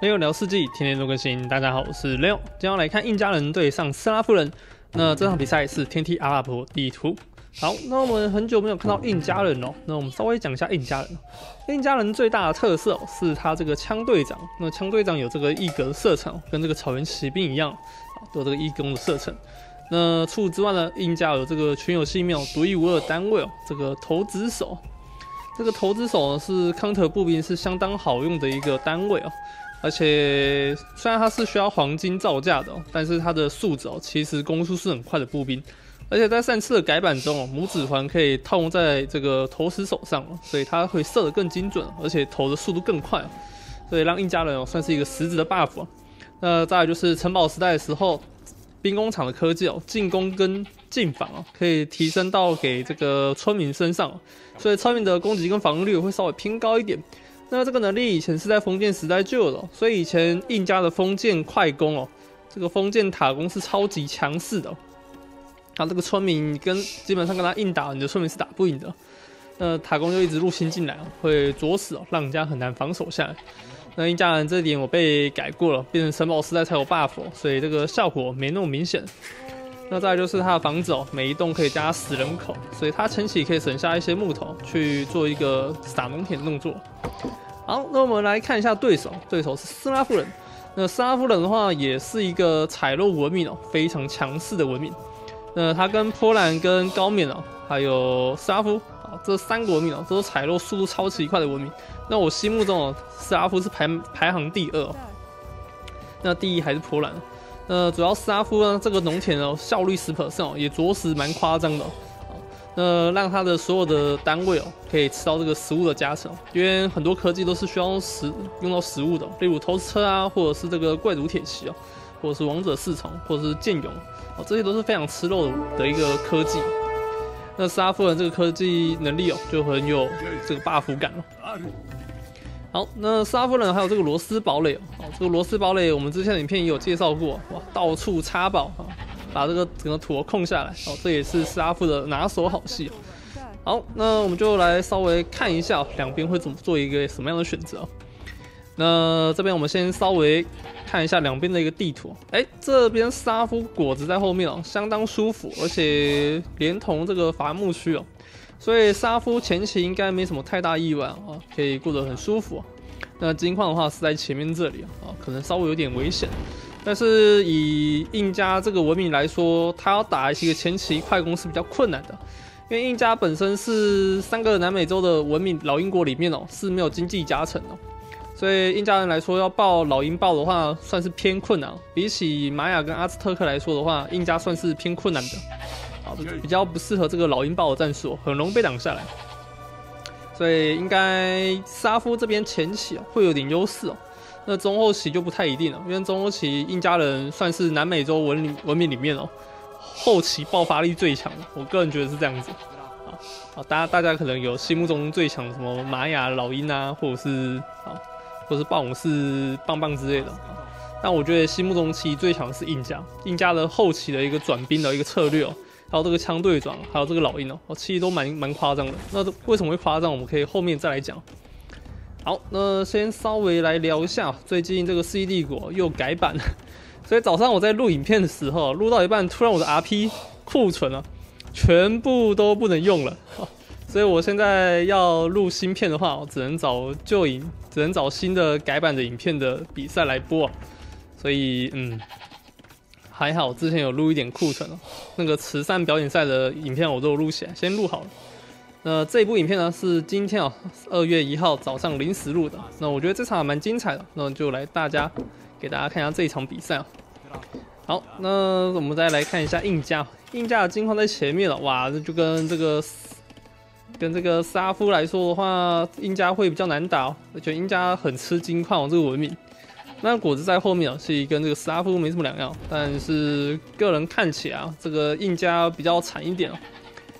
没有聊世纪，天天都更新。大家好，我是 Leo，今天要来看印加人对上斯拉夫人。那这场比赛是天梯阿拉伯地图。好，那我们很久没有看到印加人哦，那我们稍微讲一下印加人。印加人最大的特色是他这个枪队长，那枪队长有这个一格射程，跟这个草原骑兵一样，都有这个一攻的射程。那除此之外呢，印加有这个全有细妙、独一无二单位哦，这个投掷手。这个投掷手呢是康特步兵是相当好用的一个单位哦。而且虽然它是需要黄金造价的，但是它的素质哦，其实攻速是很快的步兵。而且在上次的改版中哦，拇指环可以套用在这个投石手上所以它会射得更精准，而且投的速度更快，所以让印加人哦算是一个实质的 buff。那再来就是城堡时代的时候，兵工厂的科技哦，进攻跟进防哦，可以提升到给这个村民身上，所以村民的攻击跟防御率会稍微偏高一点。那这个能力以前是在封建时代就有了，所以以前印加的封建快攻哦，这个封建塔攻是超级强势的。啊，这个村民跟基本上跟他硬打，你的村民是打不赢的。那塔攻就一直入侵进来，会作死哦，让人家很难防守下来。那印加人这点我被改过了，变成城堡时代才有 buff，所以这个效果没那么明显。那再就是它的房子哦，每一栋可以加死人口，所以它前期可以省下一些木头去做一个撒农田动作。好，那我们来看一下对手，对手是斯拉夫人。那斯拉夫人的话，也是一个采肉文明哦，非常强势的文明。那它跟波兰、跟高棉哦，还有斯拉夫啊，这三国文明哦，都是采肉速度超级快的文明。那我心目中哦，斯拉夫是排排行第二，那第一还是波兰。呃，主要斯拉夫呢，这个农田哦，效率十 percent 哦，也着实蛮夸张的。那让他的所有的单位哦，可以吃到这个食物的加成，因为很多科技都是需要食用到食物的，例如投石车啊，或者是这个怪族铁骑哦，或者是王者侍从，或者是剑勇哦，这些都是非常吃肉的一个科技。那斯拉夫人这个科技能力哦，就很有这个 buff 感了。好，那沙夫人还有这个螺丝堡垒哦，这个螺丝堡垒我们之前的影片也有介绍过，哇，到处插宝啊，把这个整个土空下来，哦，这也是斯拉夫的拿手好戏。好，那我们就来稍微看一下两边会怎么做一个什么样的选择。那这边我们先稍微看一下两边的一个地图，哎，这边沙夫果子在后面哦，相当舒服，而且连同这个伐木区哦。所以沙夫前期应该没什么太大意外啊，可以过得很舒服。那金矿的话是在前面这里啊，可能稍微有点危险。但是以印加这个文明来说，他要打一个前期快攻是比较困难的，因为印加本身是三个南美洲的文明老英国里面哦是没有经济加成的，所以印加人来说要报老鹰报的话算是偏困难。比起玛雅跟阿兹特克来说的话，印加算是偏困难的。比较不适合这个老鹰豹的战术，很容易被挡下来，所以应该沙夫这边前期会有点优势哦。那中后期就不太一定了，因为中后期印加人算是南美洲文明文明里面哦，后期爆发力最强的。我个人觉得是这样子。啊啊，大家大家可能有心目中最强什么玛雅老鹰啊，或者是啊，或者是暴龙是棒棒之类的。但我觉得心目中其实最强是印加，印加的后期的一个转兵的一个策略哦。还有这个枪队长，还有这个老鹰哦，哦，其实都蛮蛮夸张的。那为什么会夸张？我们可以后面再来讲。好，那先稍微来聊一下，最近这个《世纪帝国》又改版了。所以早上我在录影片的时候，录到一半，突然我的 RP 库存啊，全部都不能用了。所以我现在要录新片的话，我只能找旧影，只能找新的改版的影片的比赛来播。所以，嗯。还好，之前有录一点库存哦。那个慈善表演赛的影片我都录起来，先录好了。那这部影片呢是今天哦，二月一号早上临时录的。那我觉得这场蛮精彩的，那就来大家给大家看一下这一场比赛啊。好，那我们再来看一下印加，印加的金矿在前面了，哇，这就跟这个跟这个沙夫来说的话，印加会比较难打哦，而且印加很吃金矿这个文明。那果子在后面啊，是跟这个斯拉夫没什么两样，但是个人看起来啊，这个印加比较惨一点哦，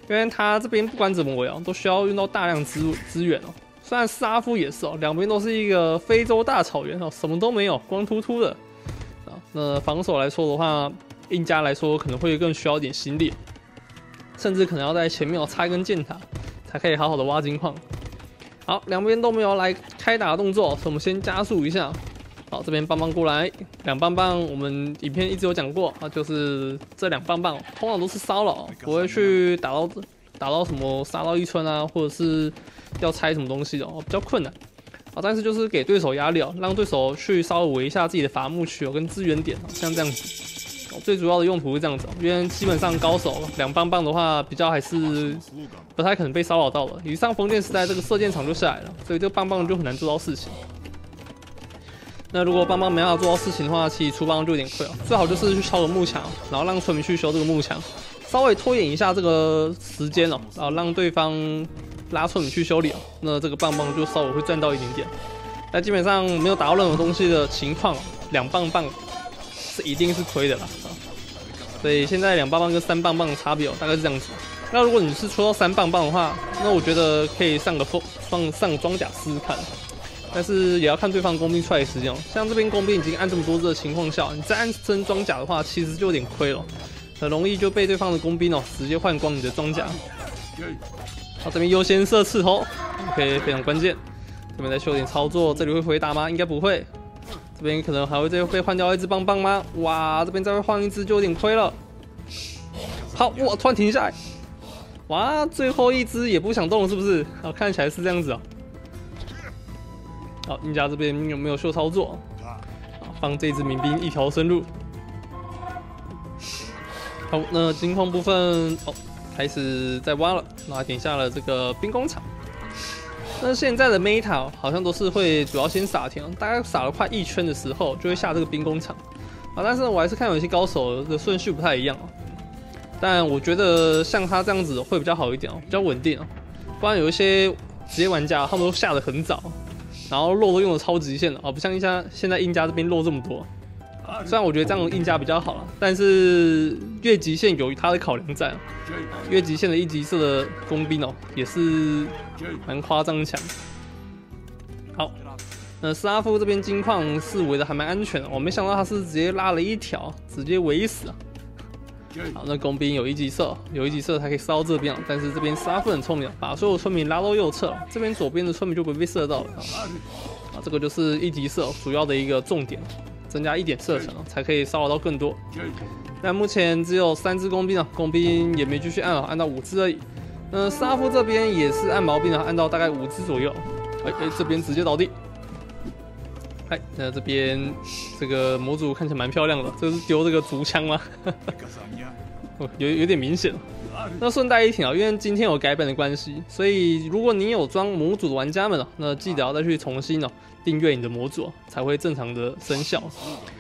因为他这边不管怎么围啊，都需要用到大量资资源哦。虽然斯拉夫也是哦，两边都是一个非洲大草原哦，什么都没有，光秃秃的啊。那防守来说的话，印加来说可能会更需要一点心力，甚至可能要在前面哦插一根箭塔，才可以好好的挖金矿。好，两边都没有来开打的动作，所以我们先加速一下。好，这边棒棒过来，两棒棒，我们影片一直有讲过啊，就是这两棒棒通常都是骚扰，不会去打到打到什么杀到一村啊，或者是要拆什么东西的哦，比较困难。啊，但是就是给对手压力哦，让对手去稍微围一下自己的伐木区哦，跟资源点哦，像这样子。最主要的用途是这样子，因为基本上高手两棒棒的话，比较还是不太可能被骚扰到了。以上封建时代这个射箭场就下来了，所以这个棒棒就很难做到事情。那如果棒棒没办法做到事情的话，其实出棒就有点亏了。最好就是去敲个木墙，然后让村民去修这个木墙，稍微拖延一下这个时间哦，然后让对方拉村民去修理哦，那这个棒棒就稍微会赚到一点点。但基本上没有打到任何东西的情况，两棒棒。是一定是亏的啦，所以现在两棒棒跟三棒棒的差别哦，大概是这样子。那如果你是出到三棒棒的话，那我觉得可以上个风放上装甲试试看，但是也要看对方工兵出来的时间哦。像这边工兵已经按这么多的情况下，你再按升装甲的话，其实就有点亏了，很容易就被对方的工兵哦直接换光你的装甲。好，这边优先射刺头，OK，非常关键。这边再修点操作，这里会回答吗？应该不会。这边可能还会再被换掉一只棒棒吗？哇，这边再换一只就有点亏了。好，哇，突然停下来。哇，最后一只也不想动了，是不是？好，看起来是这样子啊。好，印家这边有没有秀操作？好，放这只民兵一条生路。好，那金矿部分哦，开始在挖了，那点下了这个兵工厂。那现在的 meta 好像都是会主要先撒田，大概撒了快一圈的时候就会下这个兵工厂啊。但是我还是看有些高手的顺序不太一样啊。但我觉得像他这样子会比较好一点哦，比较稳定哦。不然有一些职业玩家他们都下的很早，然后肉都用的超极限了啊，不像一家现在印家这边肉这么多。虽然我觉得这样印加比较好了，但是越极限有它的考量在，越极限的一级色的工兵哦，也是蛮夸张强。好，那斯拉夫这边金矿是围的还蛮安全的，我没想到他是直接拉了一条，直接围死啊。好，那工兵有一级射，有一级射他可以烧这边，但是这边斯拉夫很聪明，把所有村民拉到右侧，这边左边的村民就不会被射到了。啊，这个就是一级射主要的一个重点。增加一点射程才可以骚扰到更多。那目前只有三只工兵啊，工兵也没继续按啊，按到五只而已。那沙夫这边也是按毛病啊，按到大概五只左右。哎哎，这边直接倒地。哎，那这边这个模组看起来蛮漂亮的，这是丢这个竹枪吗？哦，有有点明显。那顺带一提啊，因为今天有改版的关系，所以如果你有装模组的玩家们啊，那记得要再去重新哦。订阅你的模组才会正常的生效，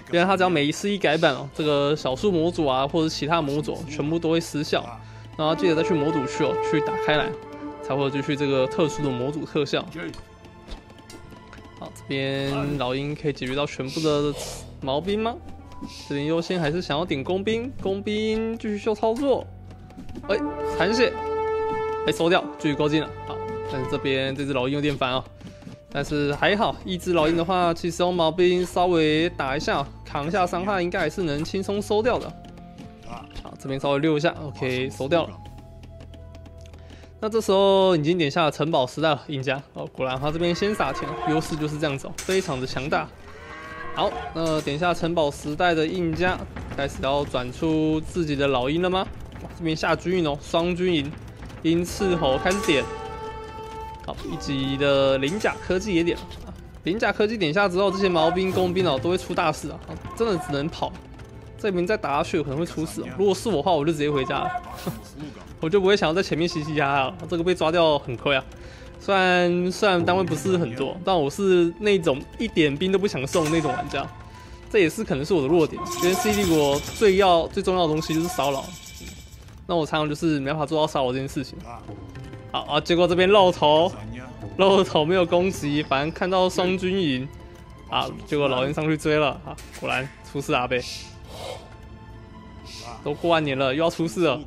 不然它只要每一次一改版哦，这个少数模组啊或者其他模组全部都会失效，然后记得再去模组区哦去打开来，才会继续这个特殊的模组特效。好，这边老鹰可以解决到全部的毛兵吗？这边优先还是想要顶工兵，工兵继续秀操作。哎，残血，被收掉，继续勾进了。好，但是这边这只老鹰有点烦啊。但是还好，一只老鹰的话，其实用毛兵稍微打一下，扛一下伤害，应该还是能轻松收掉的。好，这边稍微溜一下，OK，收掉了。那这时候已经点下了城堡时代了，赢家哦，果然他这边先撒钱，优势就是这样子哦，非常的强大。好，那点下城堡时代的印家，开始要转出自己的老鹰了吗？哇这边下军营哦，双军营，鹰斥候开始点。好一级的鳞甲科技也点了，鳞甲科技点下之后，这些毛兵、工兵哦都会出大事啊！真的只能跑，这边再打下去可能会出事。如果是我的话，我就直接回家了，我就不会想要在前面嘻嘻哈哈了。这个被抓掉很亏啊！虽然虽然单位不是很多，但我是那种一点兵都不想送那种玩家，这也是可能是我的弱点。因为 CD 国最要最重要的东西就是骚扰，那我常常就是没办法做到骚扰这件事情。好啊！结果这边露头，露头没有攻击，反正看到双军营，啊！结果老鹰上去追了，啊！果然出事啊！呗，都过完年了，又要出事了，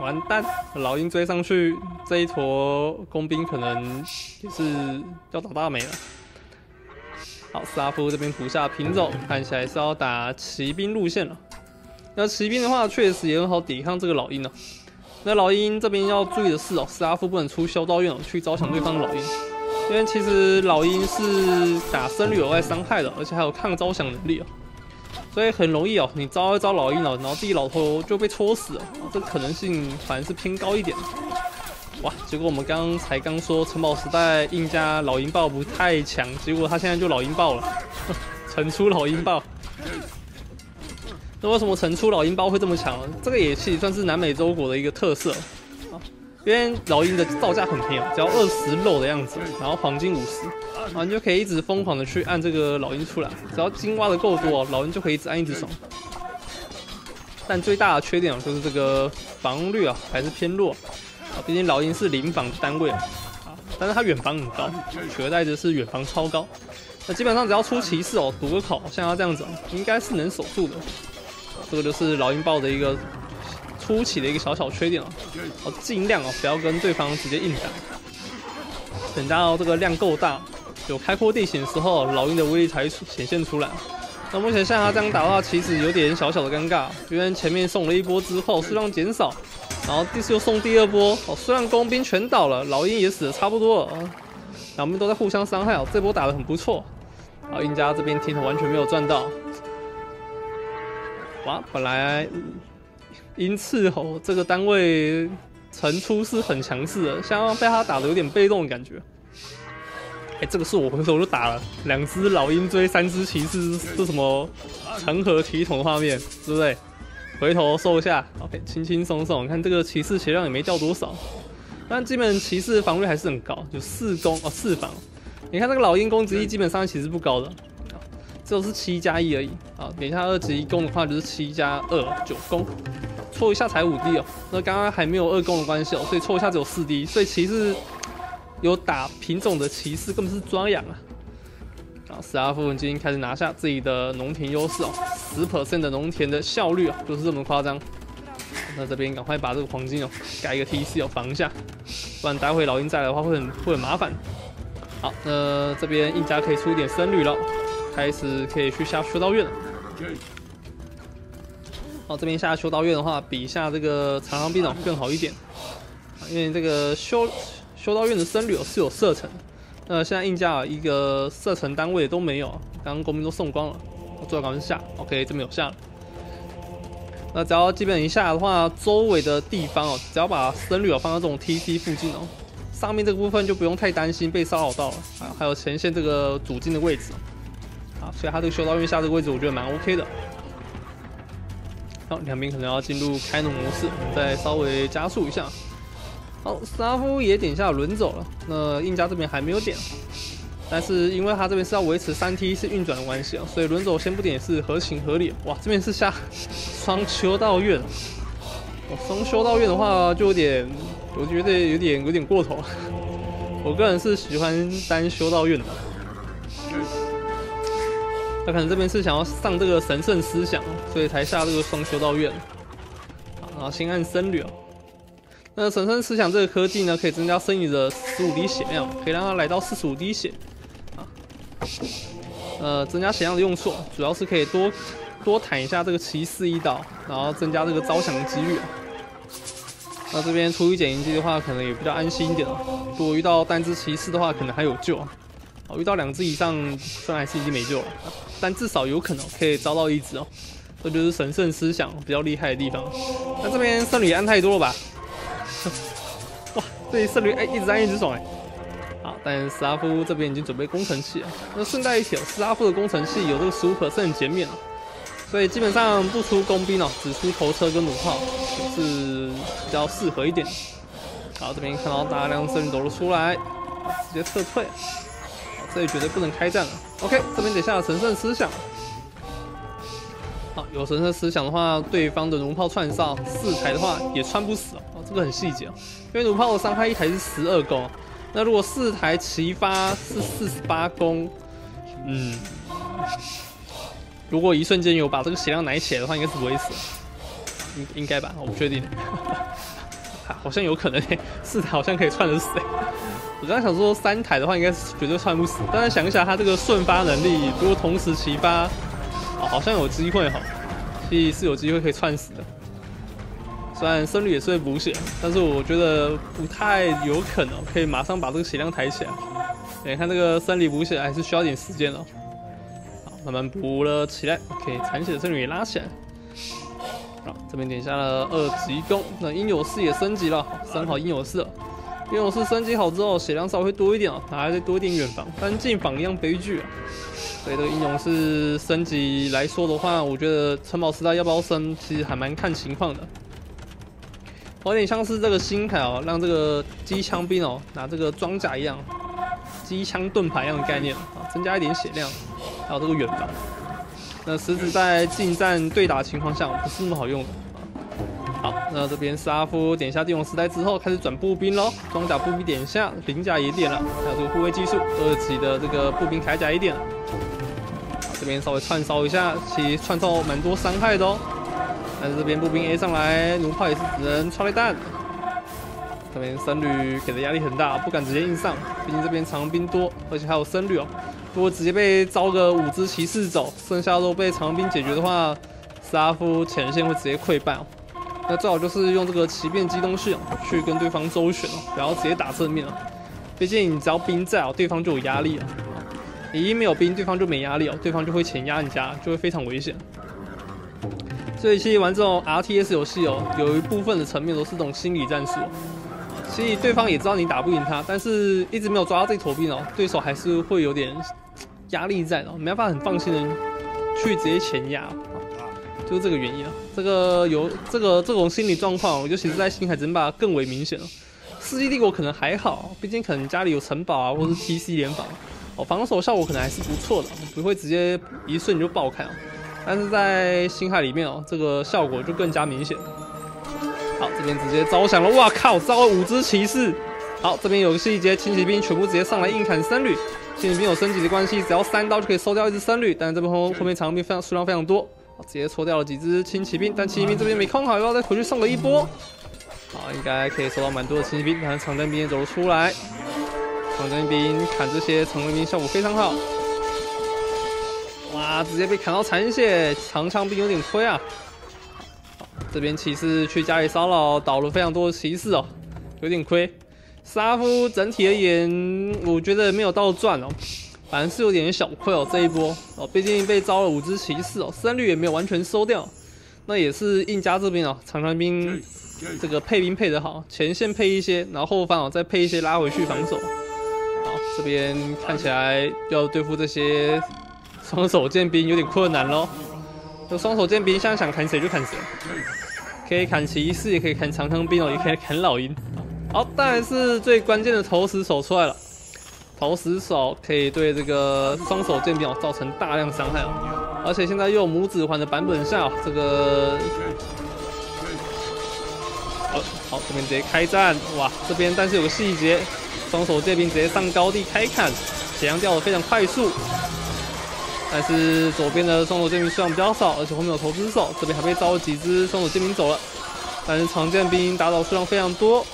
完蛋！老鹰追上去，这一坨工兵可能也是要打大霉了。好，斯拉夫这边补下平走，看起来是要打骑兵路线了。那骑兵的话，确实也很好抵抗这个老鹰呢。那老鹰这边要注意的是哦，斯拉夫不能出修道院哦，去招降对方的老鹰。因为其实老鹰是打僧侣额外伤害的，而且还有抗招降能力哦，所以很容易哦，你招一招老鹰了，然后自己老头就被戳死了，这可能性反而是偏高一点。哇！结果我们刚才刚说城堡时代印加老鹰豹不太强，结果他现在就老鹰豹了，成出老鹰豹。那为什么成出老鹰豹会这么强？这个也是算是南美洲国的一个特色。这边老鹰的造价很便宜，只要二十肉的样子，然后黄金五十，啊，你就可以一直疯狂的去按这个老鹰出来，只要金挖的够多，老鹰就可以一直按一直爽。但最大的缺点啊，就是这个防御率啊还是偏弱，啊，毕竟老鹰是零防单位啊，但是它远防很高，取而代之是远防超高。那基本上只要出骑士哦，堵个口，像他这样子，应该是能守住的。这个就是老鹰豹的一个。初期的一个小小缺点哦，哦，尽量哦不要跟对方直接硬打，等到这个量够大，有开阔地形的时候，老鹰的威力才显现出来。那目前像他这样打的话，其实有点小小的尴尬，因为前面送了一波之后数量减少，然后第四又送第二波，哦，虽然工兵全倒了，老鹰也死的差不多了，两边都在互相伤害哦，这波打的很不错，啊，鹰家这边听筒完全没有赚到，哇，本来。因刺吼，这个单位层出是很强势的，像被他打的有点被动的感觉。哎，这个是我回头就打了两只老鹰追三只骑士，是什么成何体统的画面，对不对？回头收一下，OK，轻轻松松。看这个骑士血量也没掉多少，但基本骑士防御还是很高，就四攻哦四防。你看这个老鹰攻击力基本上其实不高的，这是七加一而已啊。等一下二级一攻的话就是七加二九攻。抽一下才五滴哦，那刚刚还没有二攻的关系哦，所以抽一下只有四滴，所以骑士有打品种的骑士根本是装养啊！啊，斯拉夫文今天开始拿下自己的农田优势哦，十 percent 的农田的效率啊，就是这么夸张。那这边赶快把这个黄金哦改一个 TC 哦防一下，不然待会老鹰再来的话会很会很麻烦。好，那这边印加可以出一点僧侣了，开始可以去下修道院。了。哦，这边下修道院的话，比下这个长廊兵哦更好一点，因为这个修修道院的僧侣是有射程，那现在硬架一个射程单位都没有，刚刚工兵都送光了，我最后赶快下，OK 这边有下。了，那只要基本一下的话，周围的地方哦，只要把僧侣哦放在这种 TC 附近哦，上面这个部分就不用太担心被骚扰到了，啊，还有前线这个主金的位置，所以他这个修道院下这个位置我觉得蛮 OK 的。好，两边可能要进入开农模式，我们再稍微加速一下。好，斯拉夫也点下轮走了，那印加这边还没有点，但是因为他这边是要维持三 T 是运转的关系啊，所以轮走先不点是合情合理。哇，这边是下双修道院，双修道院的话就有点，我觉得有点有点过头。我个人是喜欢单修道院的。可能这边是想要上这个神圣思想，所以才下这个双修道院。然后先按僧侣哦。那神圣思想这个科技呢，可以增加僧侣的十五滴血量，可以让他来到四十五滴血。啊，呃，增加血量的用处主要是可以多多坦一下这个骑士一刀，然后增加这个招降的几率。那这边出一减银机的话，可能也比较安心一点。如果遇到单只骑士的话，可能还有救。哦，遇到两只以上，虽然还是已经没救了。但至少有可能可以招到一只哦，这就是神圣思想比较厉害的地方。那这边圣女安太多了吧？哇，这里圣女哎一直按一直爽哎。好，但斯拉夫这边已经准备工程器了。那顺带一提，斯拉夫的工程器有这个十五%减免了，所以基本上不出工兵哦，只出头车跟弩炮是比较适合一点。好，这边看到大量圣女走了出来，直接撤退。这里绝对不能开战了。OK，这边得下神圣思想。好，有神圣思想的话，对方的弩炮串上四台的话也穿不死哦。这个很细节哦，因为弩炮的伤害一台是十二攻，那如果四台齐发是四十八攻，嗯，如果一瞬间有把这个血量奶起来的话，应该是不会死，应应该吧？我不确定，好像有可能，四台好像可以串得死。我刚想说三台的话，应该是绝对串不死。但是想一想，他这个瞬发能力，如果同时齐发，哦，好像有机会哈，其实是有机会可以串死的。虽然僧侣也是会补血，但是我觉得不太有可能可以马上把这个血量抬起来。你看这个生理补血还是需要点时间哦。好，慢慢补了起来。OK，残血的胜率也拉起来。好，这边点下了二级弓，那鹰有四也升级了，升好鹰有四了。鹰有四升级好之后，血量稍微多一点哦，拿再多一点远防，但近防一样悲剧啊。所以这个英雄是升级来说的话，我觉得城堡时代要不要升，其实还蛮看情况的。有点像是这个新凯哦，让这个机枪兵哦拿这个装甲一样，机枪盾牌一样的概念啊，增加一点血量，还有这个远防。那石子在近战对打情况下不是那么好用的。好，那这边斯拉夫点下帝王时代之后，开始转步兵喽，装甲步兵点下，鳞甲也点了，还有这个护卫技术，二级的这个步兵铠甲也点了。这边稍微串烧一下，其实串烧蛮多伤害的哦。但是这边步兵 A 上来，弩炮也是只能穿雷弹。这边僧侣给的压力很大，不敢直接硬上，毕竟这边长兵多，而且还有僧侣哦。如果直接被招个五只骑士走，剩下都被长兵解决的话，斯拉夫前线会直接溃败哦。那最好就是用这个奇变机动性去跟对方周旋哦，不要直接打正面哦。毕竟你只要兵在哦，对方就有压力了。你一没有兵，对方就没压力哦，对方就会前压你家，就会非常危险。所以其实玩这种 R T S 游戏哦，有一部分的层面都是这种心理战术。其实对方也知道你打不赢他，但是一直没有抓到这头兵哦，对手还是会有点压力在哦，没办法很放心的去直接前压，就是这个原因啊。这个有这个这种心理状况，尤其是在星海争霸更为明显了。世纪帝国可能还好，毕竟可能家里有城堡啊，或者是 T C 联防。哦防守效果可能还是不错的，不会直接一瞬就爆开啊。但是在星海里面哦，这个效果就更加明显。好，这边直接招降了，哇靠，招了五只骑士。好，这边有个细节，轻骑兵全部直接上来硬砍僧侣。轻骑兵有升级的关系，只要三刀就可以收掉一只僧侣。但是这边后后面长兵非常数量非常多，直接抽掉了几只轻骑兵。但轻骑兵这边没控好，又要再回去送了一波。好，应该可以收到蛮多的轻骑兵，但是长征兵也走了出来。长征兵砍这些长征兵效果非常好，哇！直接被砍到残血，长枪兵有点亏啊。这边骑士去家里骚扰，倒了非常多的骑士哦，有点亏。沙夫整体而言，我觉得没有到赚哦，反正是有点小亏哦这一波哦，毕竟被招了五只骑士哦，胜率也没有完全收掉。那也是印加这边哦，长枪兵这个配兵配得好，前线配一些，然后后方哦再配一些拉回去防守。好这边看起来要对付这些双手剑兵有点困难喽。这双手剑兵现在想砍谁就砍谁，可以砍骑士，也可以砍长枪兵哦，也可以砍老鹰。好，当然是最关键的投石手出来了。投石手可以对这个双手剑兵造成大量伤害哦，而且现在又有拇指环的版本下，这个好，好，这边直接开战，哇，这边但是有个细节。双手剑兵直接上高地开砍，血量掉的非常快速。但是左边的双手剑兵数量比较少，而且后面有投石手，这边还被招了几只双手剑兵走了。但是长剑兵打倒数量非常多，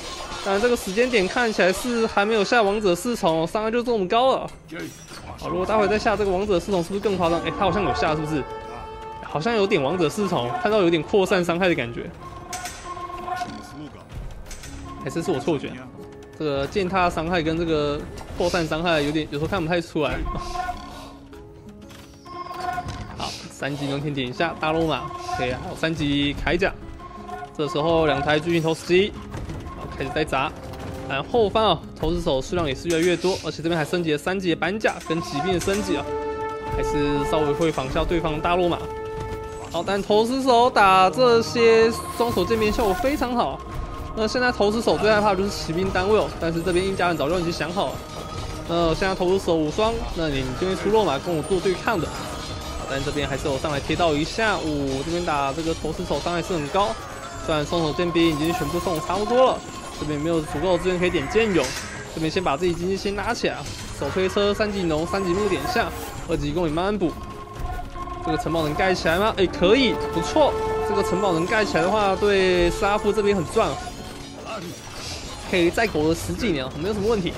但这个时间点看起来是还没有下王者侍从，伤害就这么高了。好，如果待会再下这个王者侍从，是不是更夸张？哎，他好像有下，是不是？好像有点王者侍从，看到有点扩散伤害的感觉。还是是我错觉？这个践踏伤害跟这个扩散伤害有点，有时候看不太出来。好，三级能天点一下大罗马，可以还有三级铠甲。这时候两台巨型投石机，开始在砸。然后方啊，投石手数量也是越来越多，而且这边还升级了三级的板甲跟骑兵的升级啊，还是稍微会仿效对方大落马。好，但投石手打这些双手剑兵效果非常好。那现在投石手最害怕就是骑兵单位哦，但是这边印家人早就已经想好了。那现在投石手五双，那你这边出落马，跟我做对抗的。但这边还是有上来贴到一下，五这边打这个投石手伤害是很高。虽然双手剑兵已经全部送差不多了，这边没有足够资源可以点剑勇。这边先把自己经济先拉起来，手推车三级农三级木点下，二级弓你慢慢补。这个城堡能盖起来吗？哎，可以，不错。这个城堡能盖起来的话，对斯拉夫这边很赚。可以再苟个十几年，没有什么问题。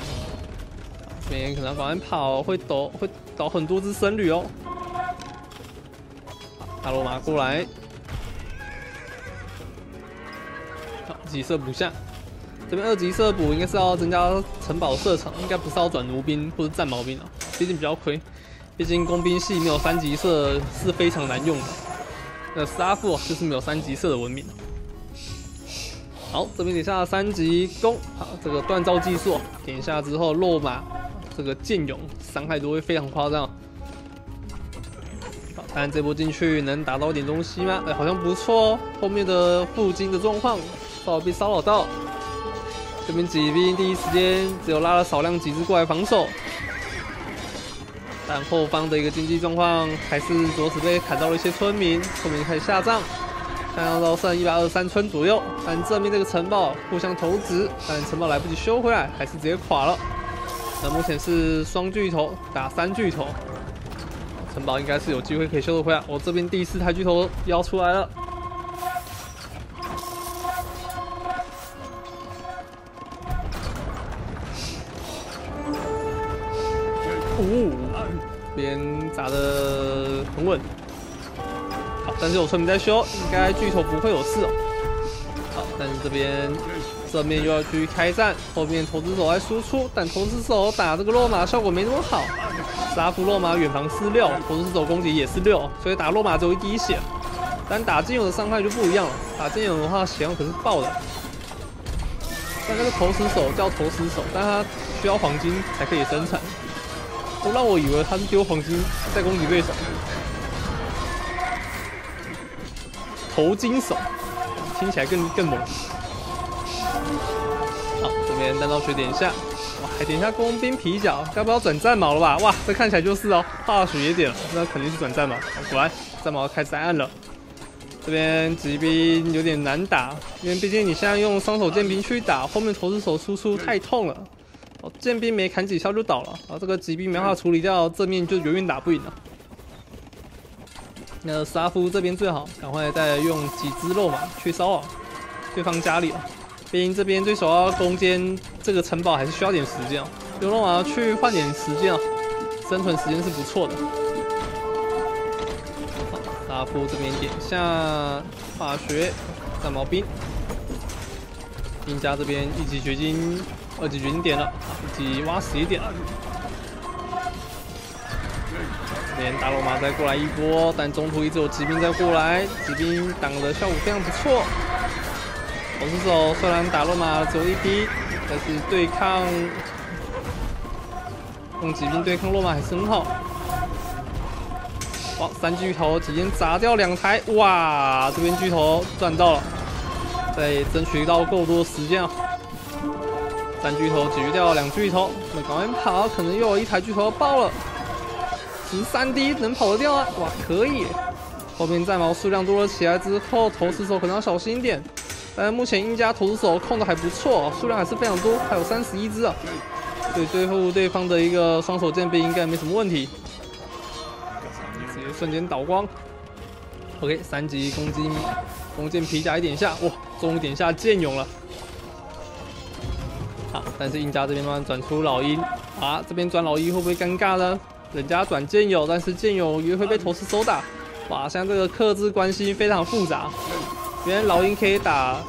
这边可能赶快跑，会倒会倒很多只僧侣哦。大罗马过来，好，几色补下。这边二级色补应该是要增加城堡射程，应该不是要转弩兵或者战矛兵啊，毕竟比较亏。毕竟工兵系没有三级色是非常难用的。那斯拉夫就是没有三级色的文明。好，这边点下三级弓，好，这个锻造技术点一下之后，落马这个剑勇伤害都会非常夸张。好，看这波进去能打到点东西吗？哎，好像不错哦。后面的附近的状况，好被骚扰到。这边骑兵第一时间只有拉了少量几只过来防守，但后方的一个经济状况还是着实被砍到了一些村民，村民开始下葬。看到剩一百二十三村左右，但正面这个城堡互相投掷，但城堡来不及修回来，还是直接垮了。那目前是双巨头打三巨头，城堡应该是有机会可以修得回来。我这边第四台巨头要出来了。呜哦，边砸的很稳。好但是有村民在修，应该巨头不会有事哦。好，但是这边正面又要去开战，后面投资手来输出，但投资手打这个落马效果没那么好。沙夫落马远防是六，投资手攻击也是六，所以打落马只有一滴血。但打剑勇的伤害就不一样了，打剑勇的话血量可是爆的。但这个投石手叫投石手，但它需要黄金才可以生产，都让我以为他是丢黄金在攻击对手。头金手听起来更更猛。好，这边单刀学点一下，哇，还点一下工兵皮甲，该不要转战矛了吧？哇，这看起来就是哦，化学也点了，那肯定是转战矛。果然，战矛开始按了。这边骑兵有点难打，因为毕竟你现在用双手剑兵去打，后面投石手输出太痛了。剑兵没砍几下就倒了，啊，这个骑兵没法处理掉，正面就永远打不赢了。那沙夫这边最好赶快再用几只肉马去骚扰对方家里了，毕竟这边最首要攻坚这个城堡还是需要点时间哦，用肉马去换点时间哦，生存时间是不错的。好，沙夫这边点下化学战矛兵，兵家这边一级掘金、二级掘金点了，一级挖死一点了。连大罗马再过来一波，但中途一直有骑兵再过来，骑兵挡的效果非常不错。投石手虽然打罗马只有一滴，但是对抗用骑兵对抗罗马还是很好。哇，三巨头直接砸掉两台，哇，这边巨头赚到了，再争取到够多时间啊！三巨头解决掉两巨头，那赶快跑，可能又有一台巨头要爆了。十三 D 能跑得掉啊！哇，可以。后面战矛数量多了起来之后，投石手可能要小心一点。但目前英家投石手控的还不错，数量还是非常多，还有三十一只啊。所以对付对方的一个双手剑兵应该没什么问题。直接瞬间倒光。OK，三级攻击弓箭皮甲一点下，哇，终于点下剑勇了。但是英家这边慢慢转出老鹰啊，这边转老鹰会不会尴尬呢？人家转剑友，但是剑友也会被投石手打。哇，像这个克制关系非常复杂。原来老鹰可以打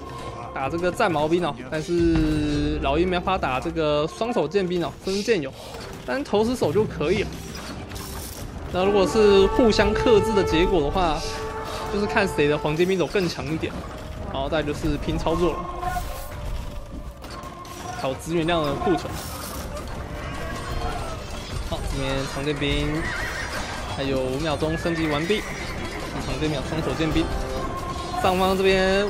打这个战矛兵哦，但是老鹰没法打这个双手剑兵哦，分剑友，但投石手就可以了。那如果是互相克制的结果的话，就是看谁的黄金兵种更强一点。然后再就是拼操作了，靠资源量的库存。好，这边长剑兵还有五秒钟升级完毕。长剑兵双手剑兵，上方这边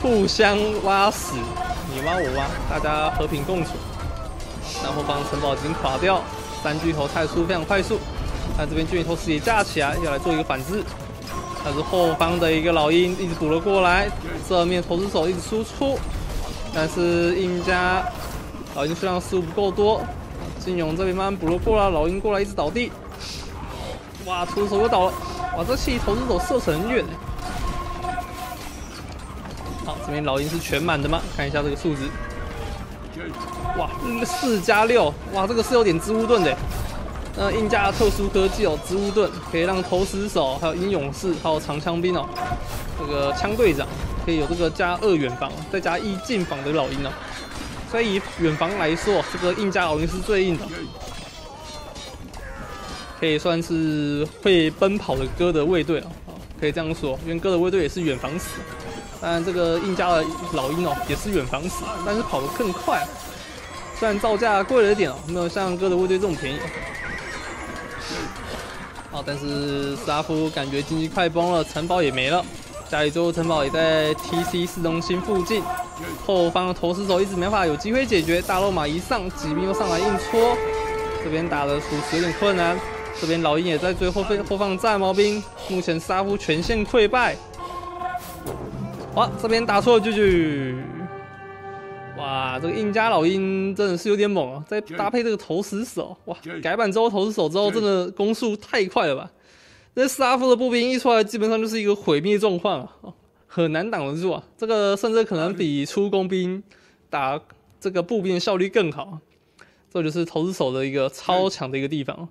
互相挖死，你挖我挖，大家和平共处。然后方城堡已经垮掉，三巨头太速非常快速。看这边巨人头师也架起来，要来做一个反制。但是后方的一个老鹰一直补了过来，正面投石手一直输出，但是印家老鹰数量似乎不够多。金勇这边慢慢补了过来，老鹰过来一直倒地，哇，出手又倒了，哇，这气投石手射程很远好，这边老鹰是全满的吗？看一下这个数值，哇，四加六，哇，这个是有点织物盾的。那印加特殊科技哦，织物盾可以让投石手、还有鹰勇士、还有长枪兵哦，这个枪队长可以有这个加二远防，再加一近防的老鹰啊。所以以远防来说，这个硬加老鹰是最硬的，可以算是会奔跑的哥的卫队了啊，可以这样说，因为哥的卫队也是远防死。当然，这个硬加的老鹰哦，也是远防死，但是跑得更快。虽然造价贵了一点哦，没有像哥的卫队这么便宜。好，但是斯拉夫感觉经济快崩了，城堡也没了。家里最后城堡也在 TC 市中心附近，后方的投石手一直没法有机会解决。大肉马一上，骑兵又上来硬戳，这边打的属实有点困难。这边老鹰也在追后飞后方战矛兵，目前沙夫全线溃败。哇，这边打错了，舅舅。哇，这个印加老鹰真的是有点猛啊！再搭配这个投石手，哇，改版之后投石手之后，真的攻速太快了吧！这斯拉夫的步兵一出来，基本上就是一个毁灭状况啊，很难挡得住啊。这个甚至可能比出工兵打这个步兵的效率更好。这就是投石手的一个超强的一个地方。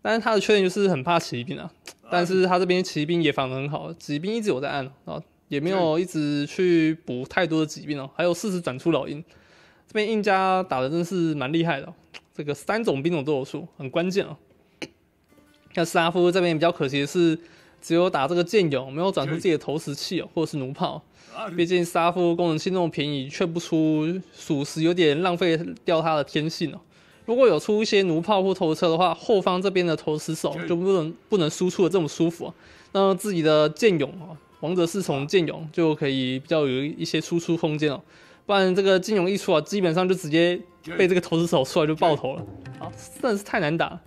但是他的缺点就是很怕骑兵啊。但是他这边骑兵也防得很好，骑兵一直有在按啊，也没有一直去补太多的骑兵哦。还有四十转出老鹰，这边印加打的真是蛮厉害的，这个三种兵种都有数，很关键啊。那斯拉夫这边比较可惜的是，只有打这个剑勇，没有转出自己的投石器哦，或者是弩炮。毕竟斯拉夫功能性那么便宜，却不出属实有点浪费掉他的天性哦。如果有出一些弩炮或投车的话，后方这边的投石手就不能不能输出的这么舒服。啊那自己的剑勇啊，王者侍从剑勇就可以比较有一些输出空间哦。不然这个剑勇一出啊，基本上就直接被这个投石手出来就爆头了。啊，真的是太难打。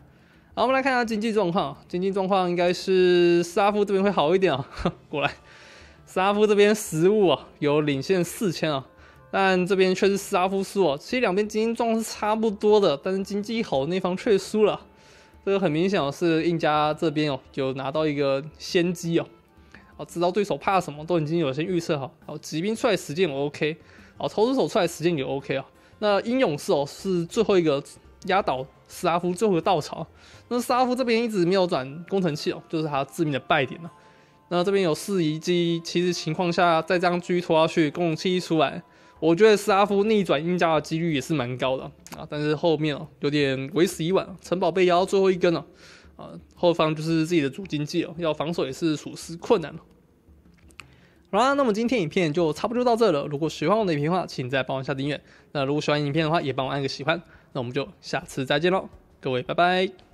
好，我们来看一下经济状况。经济状况应该是斯拉夫这边会好一点啊。过来，斯拉夫这边食物啊有领先四千啊，但这边却是斯拉夫输哦。其实两边经济状况是差不多的，但是经济好的那方却输了。这个很明显哦是印加这边哦有拿到一个先机哦，哦知道对手怕什么都已经有些预测好。好，骑兵出来时间也 OK，好，投石手出来时间也 OK 啊。那英勇士哦是最后一个压倒。斯拉夫最后的稻草，那斯拉夫这边一直没有转工程器哦，就是他致命的败点了。那这边有四遗机，其实情况下再这样继续拖下去，工程器一出来，我觉得斯拉夫逆转英加的几率也是蛮高的啊。但是后面哦有点为时已晚，城堡被压到最后一根了啊，后方就是自己的主经济哦，要防守也是属实困难了。好啦，那么今天影片就差不多到这了。如果喜欢我的影片的话，请再帮我下订阅。那如果喜欢影片的话，也帮我按个喜欢。那我们就下次再见喽，各位，拜拜。